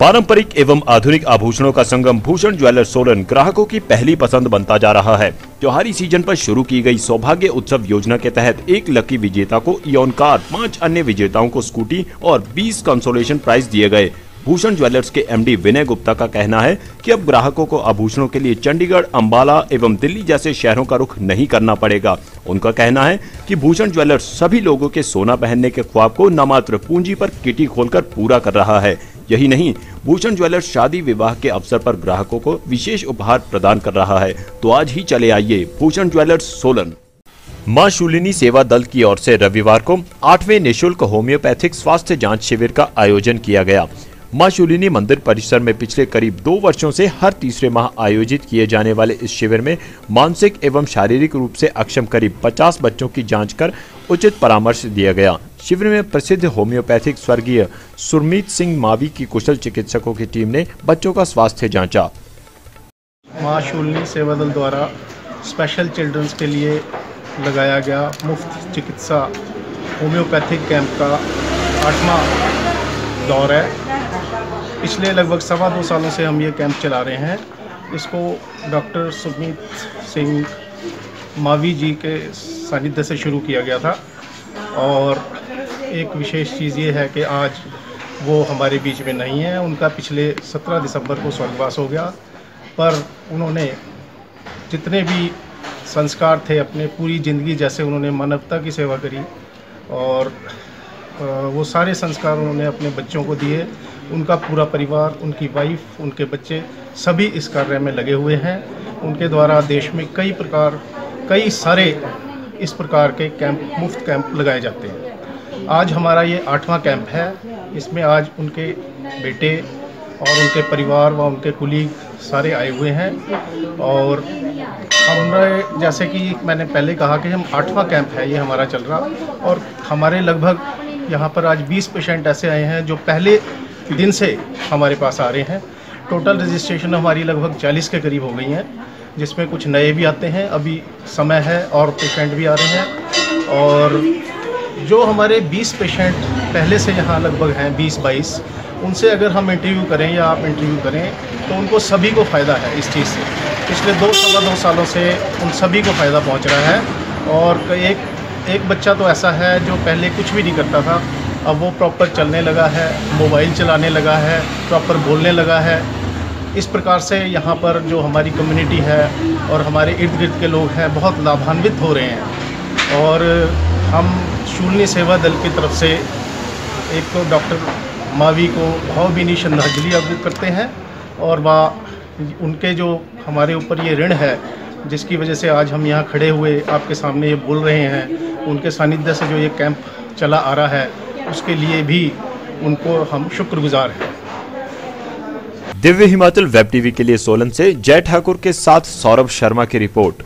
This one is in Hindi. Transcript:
पारंपरिक एवं आधुनिक आभूषणों का संगम भूषण ज्वेलर सोलन ग्राहकों की पहली पसंद बनता जा रहा है। त्योहारी सीज़न पर शुरू की गई सौभाग्य उत्सव योजना के तहत एक लकी विजेता को इयोन कार, पाँच अन्य विजेताओं को स्कूटी और 20 कंसोलेशन प्राइज दिए गए। भूषण ज्वेलर्स के एमडी विनय गुप्ता का कहना है कि अब ग्राहकों को आभूषणों के लिए चंडीगढ़, अंबाला एवं दिल्ली जैसे शहरों का रुख नहीं करना पड़ेगा। उनका कहना है कि भूषण ज्वेलर्स सभी लोगों के सोना पहनने के ख्वाब को न मात्र पूंजी पर किटी खोलकर पूरा कर रहा है यही नहीं, भूषण ज्वेलर्स शादी विवाह के अवसर पर ग्राहकों को विशेष उपहार प्रदान कर रहा है। तो आज ही चले आइए भूषण ज्वेलर्स सोलन। माँ शूलिनी सेवा दल की ओर से रविवार को आठवें निशुल्क होम्योपैथिक स्वास्थ्य जाँच शिविर का आयोजन किया गया। माँ शूलिनी मंदिर परिसर में पिछले करीब दो वर्षों से हर तीसरे माह आयोजित किए जाने वाले इस शिविर में मानसिक एवं शारीरिक रूप से अक्षम करीब 50 बच्चों की जाँच कर उचित परामर्श दिया गया। शिविर में प्रसिद्ध होम्योपैथिक स्वर्गीय सुरमीत सिंह मावी की कुशल चिकित्सकों की टीम ने बच्चों का स्वास्थ्य जाँचा। माँ शूलनी सेवा दल द्वारा स्पेशल चिल्ड्रंस के लिए लगाया गया मुफ़्त चिकित्सा होम्योपैथिक कैंप का आठवां दौर है। पिछले लगभग सवा दो सालों से हम ये कैंप चला रहे हैं। इसको डॉक्टर सुमित सिंह मावी जी के सानिध्य से शुरू किया गया था। और एक विशेष चीज़ ये है कि आज वो हमारे बीच में नहीं है। उनका पिछले 17 दिसंबर को स्वर्गवास हो गया। पर उन्होंने जितने भी संस्कार थे, अपने पूरी ज़िंदगी जैसे उन्होंने मानवता की सेवा करी और वो सारे संस्कार उन्होंने अपने बच्चों को दिए। उनका पूरा परिवार, उनकी वाइफ उनके बच्चे सभी इस कार्य में लगे हुए हैं। उनके द्वारा देश में कई प्रकार, कई सारे इस प्रकार के कैंप मुफ़्त कैंप लगाए जाते हैं। आज हमारा ये आठवां कैंप है। इसमें आज उनके बेटे और उनके परिवार व उनके कुलीग सारे आए हुए हैं। और हमारे जैसे कि मैंने पहले कहा कि हम आठवां कैंप है, ये हमारा चल रहा। और हमारे लगभग यहाँ पर आज 20 पेशेंट ऐसे आए हैं जो पहले दिन से हमारे पास आ रहे हैं। टोटल रजिस्ट्रेशन हमारी लगभग 40 के करीब हो गई हैं, जिसमें कुछ नए भी आते हैं। अभी समय है और पेशेंट भी आ रहे हैं। और जो हमारे 20 पेशेंट पहले से यहाँ लगभग हैं 20-22 उनसे अगर हम इंटरव्यू करें या आप इंटरव्यू करें तो उनको सभी को फ़ायदा है इस चीज़ से। पिछले दो सवा दो सालों से उन सभी को फ़ायदा पहुँच रहा है और एक एक बच्चा तो ऐसा है जो पहले कुछ भी नहीं करता था, अब वो प्रॉपर चलने लगा है मोबाइल चलाने लगा है प्रॉपर बोलने लगा है। इस प्रकार से यहाँ पर जो हमारी कम्युनिटी है और हमारे इर्द गिर्द के लोग हैं, बहुत लाभान्वित हो रहे हैं। और हम शून्य सेवा दल की तरफ़ से एक तो डॉक्टर मावी को भावभीनी श्रद्धांजलि अर्पित करते हैं और वह उनके जो हमारे ऊपर ये ऋण है जिसकी वजह से आज हम यहाँ खड़े हुए आपके सामने ये बोल रहे हैं, उनके सानिध्य से जो ये कैंप चला आ रहा है, उसके लिए भी उनको हम शुक्रगुजार हैं। दिव्य हिमाचल वेब टीवी के लिए सोलन से जय ठाकुर के साथ सौरभ शर्मा की रिपोर्ट।